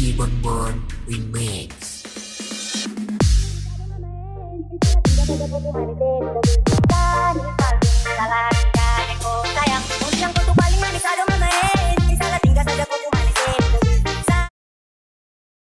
DJ Bonbon Remix.